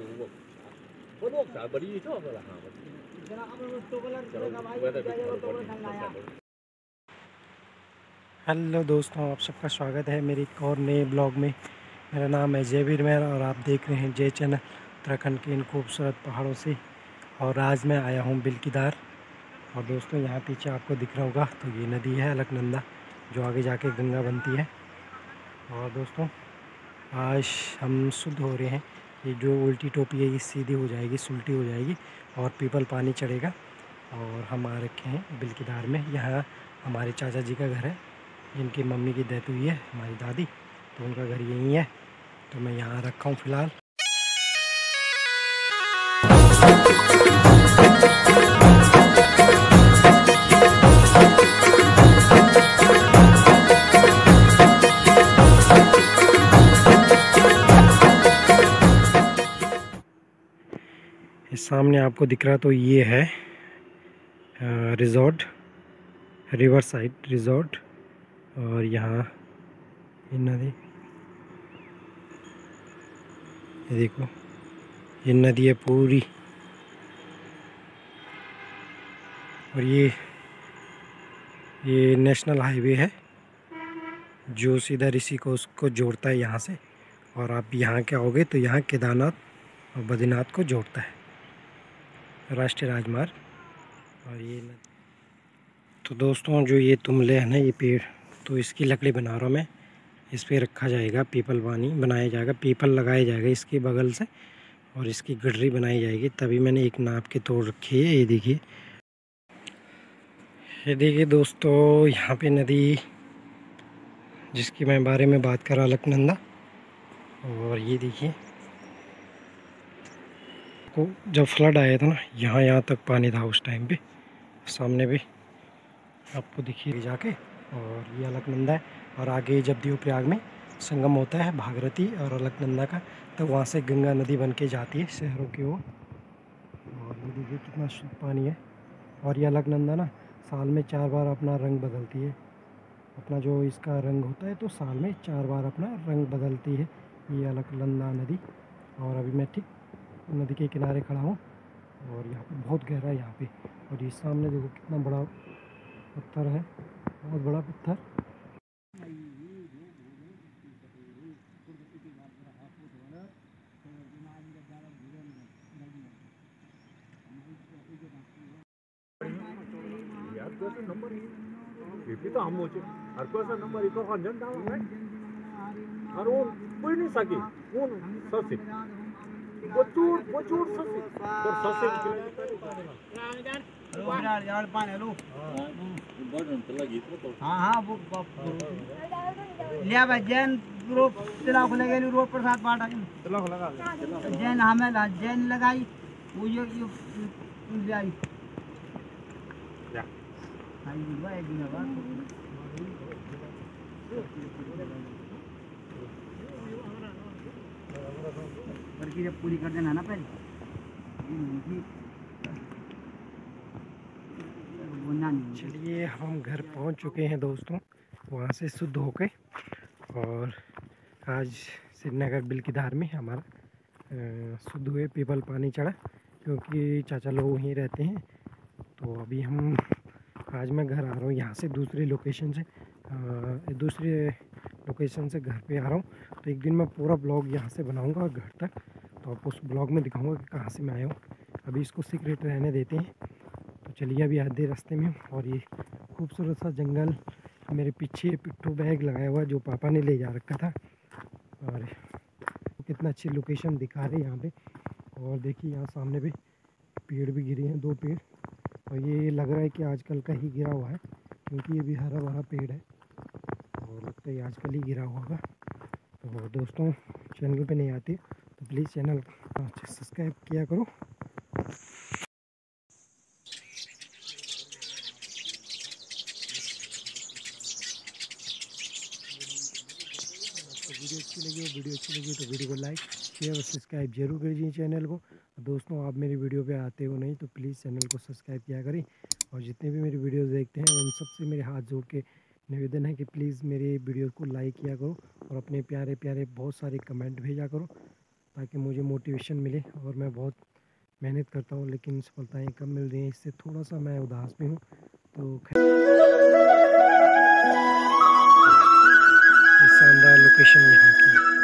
Hello दोस्तों, आप सबका स्वागत है मेरे एक और नए ब्लॉग में। मेरा नाम है जयवीर मेहर और आप देख रहे हैं जय चैनल उत्तराखंड के इन खूबसूरत पहाड़ों से। और आज मैं आया हूँ बिल्कीदार। और दोस्तों, यहाँ पीछे आपको दिख रहा होगा तो ये नदी है अलकनंदा, जो आगे जाके गंगा बनती है। और दोस्तों, आज हम शुद्ध हो रहे हैं। ये जो उल्टी टोपी है, ये सीधी हो जाएगी, सुलटी हो जाएगी और पीपल पानी चढ़ेगा और हम आ रखे हैं बिल्कीदार में। यहाँ हमारे चाचा जी का घर है जिनकी मम्मी की डेथ हुई है, हमारी दादी तो उनका घर यहीं है। तो मैं यहाँ रखा हूँ फ़िलहाल। सामने आपको दिख रहा तो ये है रिज़ॉर्ट रिवर साइड रिज़ॉर्ट और यहाँ ये नदी। ये देखो, ये नदी है पूरी। और ये ये नेशनल हाईवे है, जो सीधा ऋषि को, उसको जोड़ता है यहाँ से। और आप यहाँ के आओगे तो यहाँ केदारनाथ और बद्रीनाथ को जोड़ता है। राष्ट्रीय राजमार्ग। और ये तो दोस्तों, जो ये तुमले है ना, ये पेड़ तो इसकी लकड़ी बना रहा हूँ मैं। इस पर रखा जाएगा पीपल पानी, बनाया जाएगा, पीपल लगाया जाएगा इसके बगल से, और इसकी गडरी बनाई जाएगी। तभी मैंने एक नाप के तोड़ रखी है, ये देखिए। ये देखिए दोस्तों, यहाँ पे नदी, जिसकी मैं बारे में बात कर रहा लखनंदा। और ये देखिए। को जब फ्लड आया था ना, यहाँ यहाँ तक पानी था उस टाइम पे। सामने भी आपको दिखिए जाके, और ये अलकनंदा है। और आगे जब देव प्रयाग में संगम होता है, भागरथी और अलकनंदा का। तो वहाँ से गंगा नदी बन के जाती है शहरों की ओर। और ये देखिए कितना शुद्ध पानी है। और ये अलकनंदा ना, साल में चार बार अपना रंग बदलती है। अपना जो इसका रंग होता है तो साल में चार बार अपना रंग बदलती है ये अलकनंदा नदी। और अभी मैं ठीक नदी के किनारे खड़ा हूँ और यहाँ पे बहुत गहरा है यहाँ पे। और ये सामने देखो कितना बड़ा पत्थर है, बहुत बड़ा पत्थर। तो हम हर कोई नंबर कोई नहीं सकी ससी हाँ हाँ जैन रोड तिला खुले गए रोड पर साथ बाटा जैन हमें जैन लगाई वो यो यो ले आई या। ये हुआ एक दिन बाद। बल्कि जब पूरी कर देना ना पहले नहीं चलिए हम घर पहुँच चुके हैं दोस्तों, वहाँ से शुद्ध होके और आज श्रीनगर बिल की धार में हमारा शुद्ध हुए पीपल पानी चढ़ा, क्योंकि चाचा लोग वहीं रहते हैं तो अभी हम, आज मैं घर आ रहा हूँ यहाँ से दूसरी लोकेशन से दूसरे लोकेशन से घर पे आ रहा हूँ। तो एक दिन मैं पूरा ब्लॉग यहाँ से बनाऊँगा घर तक। तो आपको उस ब्लॉग में दिखाऊँगा कि कहाँ से मैं आया हूँ। अभी इसको सीक्रेट रहने देते हैं। तो चलिए अभी आधे रास्ते में और ये खूबसूरत सा जंगल, मेरे पीछे पिट्ठू बैग लगाया हुआ जो पापा ने ले जा रखा था। और कितना अच्छी लोकेशन दिखा रहे यहाँ पे। और देखिए यहाँ सामने भी पेड़ भी गिरे हैं, दो पेड़। और ये लग रहा है कि आजकल का ही गिरा हुआ है, क्योंकि ये भी हरा भरा पेड़ है। और लगता है आजकल ही गिरा होगा। तो दोस्तों, चैनल पे नहीं आते तो प्लीज़ चैनल सब्सक्राइब किया करो। तो वीडियो अच्छी लगी हो, वीडियो अच्छी लगी तो वीडियो को लाइक शेयर और सब्सक्राइब ज़रूर करिए चैनल को। दोस्तों, आप मेरी वीडियो पे आते हो नहीं तो प्लीज़ चैनल को सब्सक्राइब किया करें। और जितने भी मेरी वीडियोस देखते हैं, उन सबसे मेरे हाथ जोड़ के निवेदन है कि प्लीज़ मेरे वीडियो को लाइक किया करो और अपने प्यारे प्यारे बहुत सारे कमेंट भेजा करो ताकि मुझे मोटिवेशन मिले और मैं बहुत मेहनत करता हूँ लेकिन सफलताएँ कम मिल रही हैं, इससे थोड़ा सा मैं उदास भी हूँ। तो शानदार लोकेशन यहाँ की।